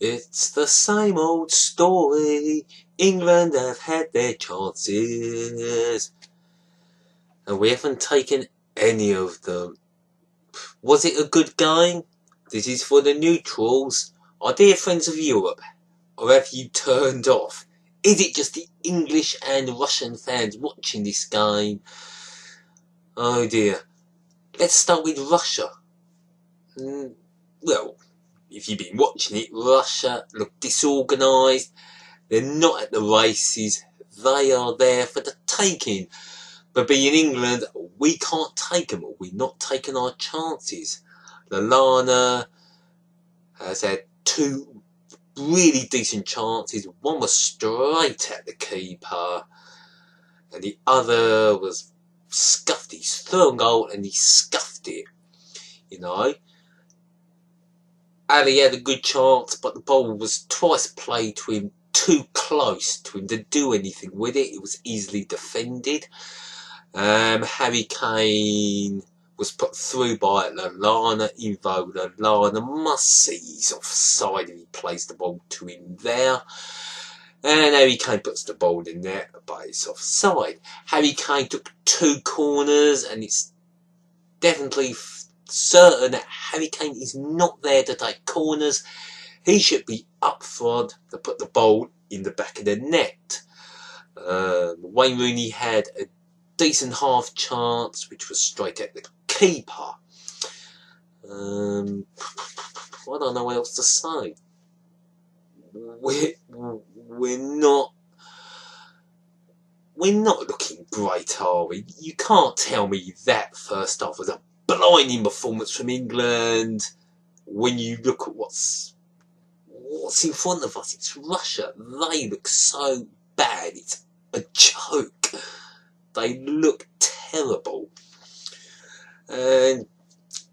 It's the same old story. England have had their chances. And we haven't taken any of them. Was it a good game? This is for the neutrals. Our dear friends of Europe. Or have you turned off? Is it just the English and Russian fans watching this game? Oh dear. Let's start with Russia. Mm, well, if you've been watching it, Russia look disorganised. They're not at the races. They are there for the taking. But being England, we can't take them. We're not taking our chances. Lallana has had two really decent chances. One was straight at the keeper, and the other was scuffed. He's third goal and he scuffed it. You know. Alli had a good chance, but the ball was twice played to him too close to him to do anything with it. It was easily defended. Um, Harry Kane was put through by Lallana, Ivo Lallana must see he's offside he plays the ball to him there. And Harry Kane puts the ball in there, but it's offside. Harry Kane took two corners, and it's definitely certain that Harry Kane is not there to take corners. He should be up front to put the ball in the back of the net. Um, Wayne Rooney had a decent half chance, which was straight at the keeper. Um, I don't know what else to say. We're, we're not we're not looking great, are we? You can't tell me that first half was a blinding performance from England when you look at what's what's in front of us. It's Russia. They look so bad. It's a joke. They look terrible. And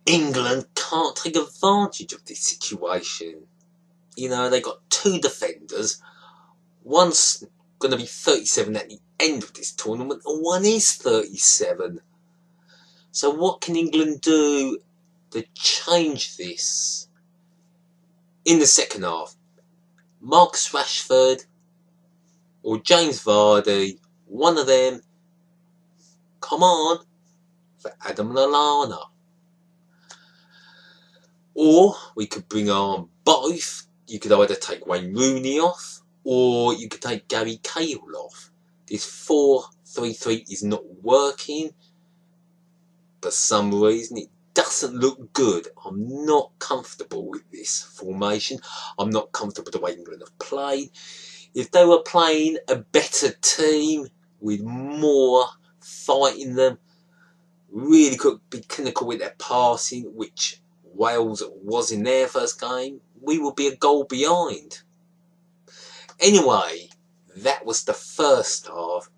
England can't take advantage of this situation. You know, they got two defenders. One's going to be 37 at the end of this tournament, and one is 37. So what can England do to change this in the second half? Marcus Rashford or James Vardy, one of them, come on, for Adam Lallana. Or we could bring on both. You could either take Wayne Rooney off, or you could take Gary Cahill off. This 4-3-3 is not working for some reason. It doesn't look good. I'm not comfortable with this formation. I'm not comfortable with the way England have played. If they were playing a better team with more fight in them, really could be clinical with their passing, which Wales was in their first game, we would be a goal behind. Anyway, that was the first half.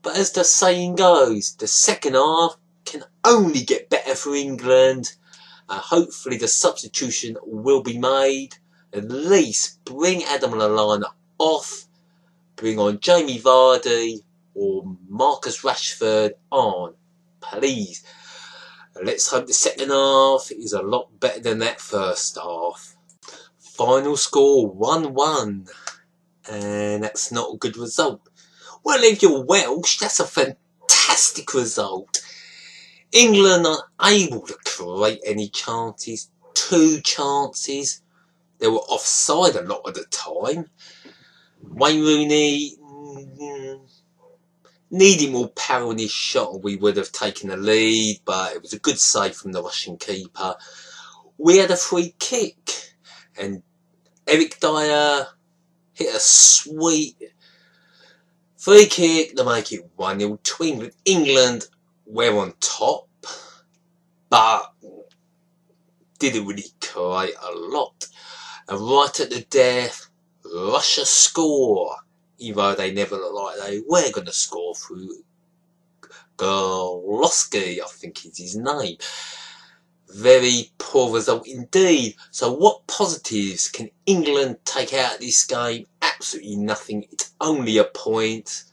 But as the saying goes, the second half can only get better for England. Uh, hopefully the substitution will be made. At least bring Adam Lallana off. Bring on Jamie Vardy or Marcus Rashford on. Please. Let's hope the second half is a lot better than that first half. Final score 1-1. And that's not a good result. Well, if you're Welsh, that's a fantastic result. England are able to create any chances. Two chances. They were offside a lot of the time. Wayne Rooney mm, needing more power in his shot we would have taken the lead, but it was a good save from the Russian keeper. We had a free kick, and Eric Dier hit a sweet free kick to make it 1 0 to England. England were on top, but didn't really create a lot. And right at the death, Russia score, even though they never looked like they were going to score through Gorlowski, I think is his name. Very poor result indeed. So what positives can England take out of this game? Absolutely nothing. It's only a point.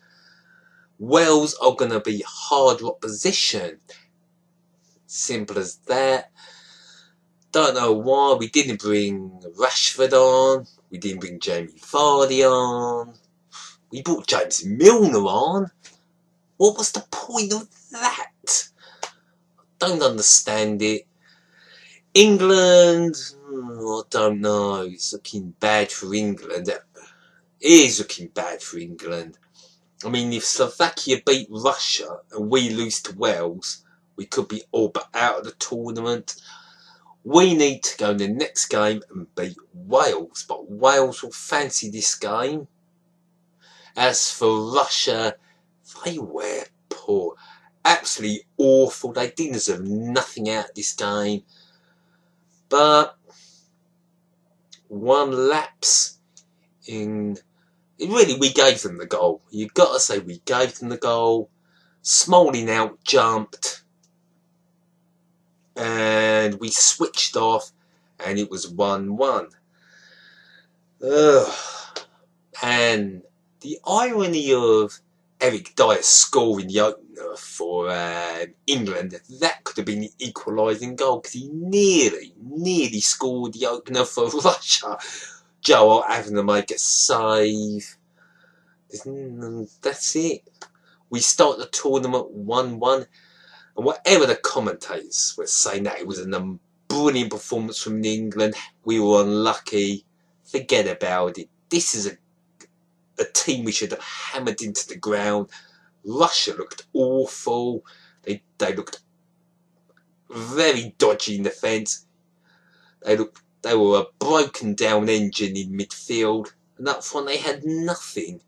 Wales are going to be hard opposition. Simple as that. Don't know why we didn't bring Rashford on. We didn't bring Jamie Vardy on. We brought James Milner on. What was the point of that? I don't understand it. England, hmm, I don't know. It's looking bad for England. It is looking bad for England. I mean, if Slovakia beat Russia and we lose to Wales, we could be all but out of the tournament. We need to go in the next game and beat Wales, but Wales will fancy this game. As for Russia, they were poor. Absolutely awful. They didn't deserve nothing out of this game. But one lapse in really we gave them the goal. You've got to say we gave them the goal. Smalling out jumped and we switched off and it was 1-1. Ugh. And the irony of Eric Dier scoring the opener for uh, England, that could have been the equalising goal because he nearly, nearly scored the opener for Russia. Joe having to make a save. That's it. We start the tournament 1-1 and whatever the commentators were saying that it was a brilliant performance from England, we were unlucky, forget about it. This is a, a team we should have hammered into the ground. Russia looked awful. They, they looked very dodgy in defence. They looked they were a broken down engine in midfield, and up front they had nothing.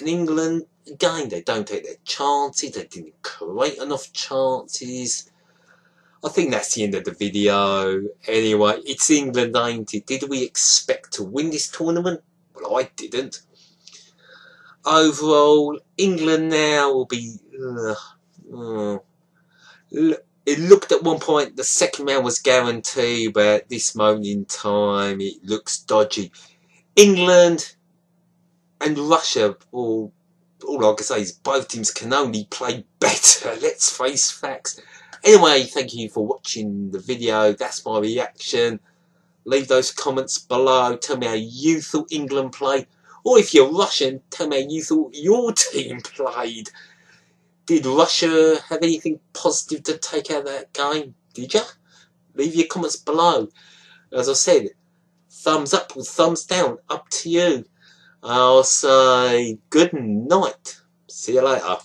In England, again, they don't take their chances, they didn't create enough chances. I think that's the end of the video. Anyway, it's England, ain't it? Did we expect to win this tournament? Well, I didn't. Overall, England now will be... Uh, uh, it looked at one point the second round was guaranteed, but at this moment in time, it looks dodgy. England and Russia, all, all I can say is both teams can only play better. Let's face facts. Anyway, thank you for watching the video. That's my reaction. Leave those comments below. Tell me how you thought England played. Or if you're Russian, tell me how you thought your team played. Did Russia have anything positive to take out of that game? Did you? Leave your comments below. As I said, thumbs up or thumbs down, up to you. I'll say good night. See you later.